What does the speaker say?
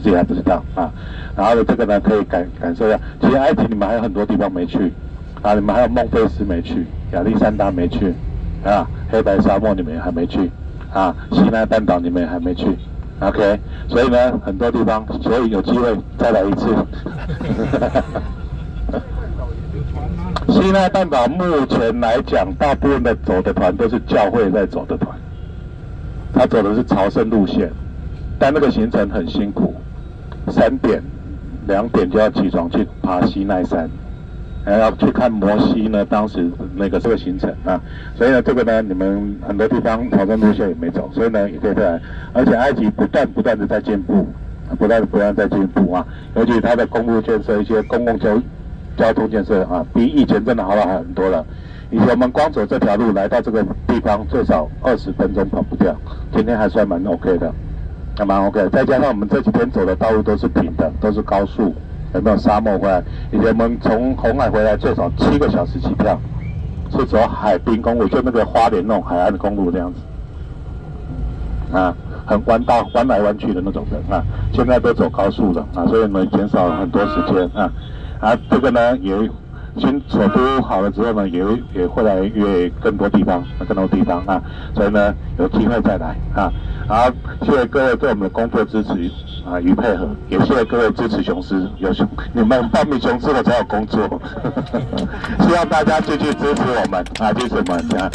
自己还不知道。啊。然后呢，这个呢可以感感受一下，其实埃及你们还有很多地方没去。啊，你们还有孟菲斯没去，亚历山大没去。啊，黑白沙漠你们也还没去。啊，西奈半岛你们也还没去，OK，所以呢很多地方，所以有机会再来一次。西奈半岛目前来讲，大部分的走的团都是教会在走的团，他走的是朝圣路线，但那个行程很辛苦，三点、两点就要起床去爬西奈山，还要去看摩西呢，当时那个这个行程啊，所以呢，这个呢，你们很多地方朝圣路线也没走，所以呢，也可以再来，而且埃及不断不断的在进步，不断不断在进步啊，尤其它的公路建设、一些公共交交通建设啊，比以前真的好了很多了。以前我们光走这条路来到这个地方，最少二十分钟跑不掉，今天还算蛮 OK 的，还蛮 OK。再加上我们这几天走的道路都是平的，都是高速，有没有沙漠回来？以前我们从红海回来最少七个小时起跳，是走海滨公路，就那个花莲那种海岸公路这样子，啊，很弯道弯来弯去的那种的啊。现在都走高速了啊，所以我们减少了很多时间啊。啊，这个呢也新首都好了之后呢，也也会来越更多地方，更多地方啊，所以呢有机会再来啊。好，谢谢各位对我们的工作支持啊与配合，也谢谢各位支持雄狮，有雄你们报名雄狮我才有工作，希望大家继续支持我们啊，支持我们啊。